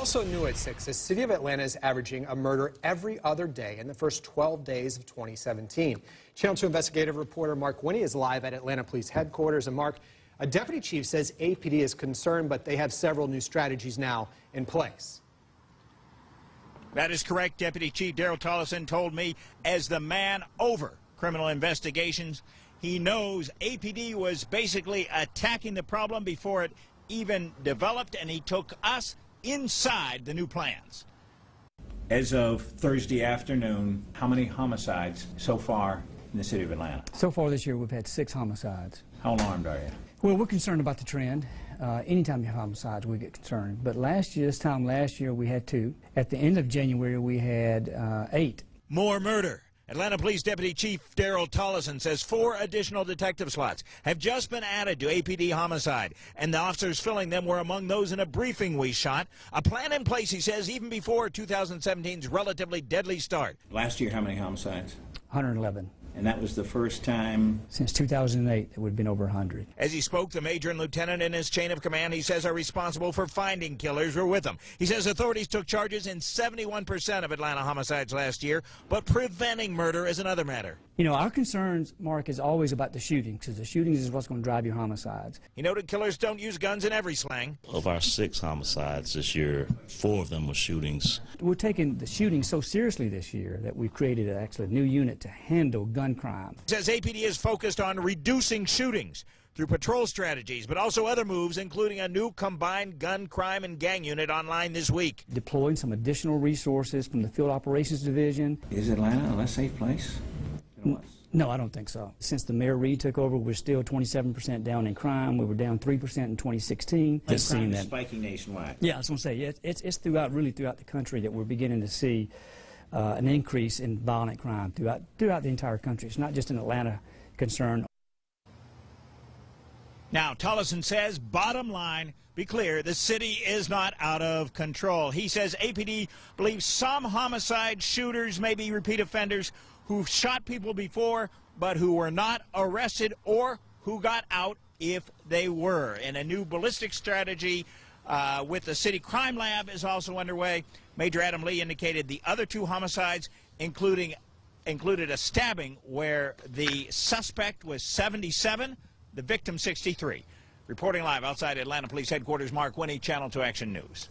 Also new at 6, the city of Atlanta is averaging a murder every other day in the first 12 days of 2017. Channel 2 investigative reporter Mark Winne is live at Atlanta Police Headquarters. And Mark, a deputy chief says APD is concerned, but they have several new strategies now in place. That is correct. Deputy Chief Daryl Tollison told me as the man over criminal investigations, he knows APD was basically attacking the problem before it even developed, and he took us inside the new plans. As of Thursday afternoon, how many homicides so far in the city of Atlanta? So far this year, we've had six homicides. How alarmed are you? Well, we're concerned about the trend. Uh, anytime you have homicides, we get concerned. But last year, this time last year, we had two. At the end of January, we had uh, eight. More murder. Atlanta Police Deputy Chief Daryl Tollison says four additional detective slots have just been added to APD homicide, and the officers filling them were among those in a briefing we shot. A plan in place, he says, even before 2017's relatively deadly start. Last year, how many homicides? 111. And that was the first time. Since 2008, that we've been over 100. As he spoke, the major and lieutenant in his chain of command, he says, are responsible for finding killers were with him. He says authorities took charges in 71% of Atlanta homicides last year, but preventing murder is another matter. You know, our concerns, Mark, is always about the shootings, because the shootings is what's going to drive your homicides. He noted killers don't use guns in every slang. Of our six homicides this year, four of them were shootings. We're taking the shooting so seriously this year that we've created actually a new unit to handle gun crime. Says APD is focused on reducing shootings through patrol strategies, but also other moves, including a new combined gun crime and gang unit online this week. Deploying some additional resources from the Field Operations Division. Is Atlanta a less safe place? Than it was? No, I don't think so. Since the Mayor Reed took over, we're still 27% down in crime. We were down 3% in 2016. And Just crime seeing that. spiking nationwide. Yeah, I was going to say, it's, it's, it's throughout, really throughout the country that we're beginning to see uh, an increase in violent crime throughout, throughout the entire country. It's not just an Atlanta concern. Now, Tollison says, bottom line, be clear, the city is not out of control. He says APD believes some homicide shooters may be repeat offenders who've shot people before, but who were not arrested or who got out if they were. And a new ballistic strategy uh, with the city crime lab is also underway. Major Adam Lee indicated the other two homicides, including included a stabbing where the suspect was 77, the victim 63. Reporting live outside Atlanta Police Headquarters, Mark Winne, Channel 2 Action News.